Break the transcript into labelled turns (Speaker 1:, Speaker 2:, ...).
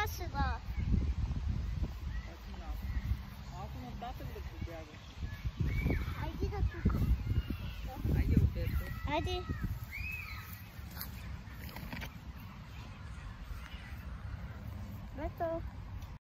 Speaker 1: 가스가
Speaker 2: 마지막 아구는 따뜻하게 준비하고
Speaker 1: 아기가 그거
Speaker 2: 아기 올때 또
Speaker 1: 아기 맞다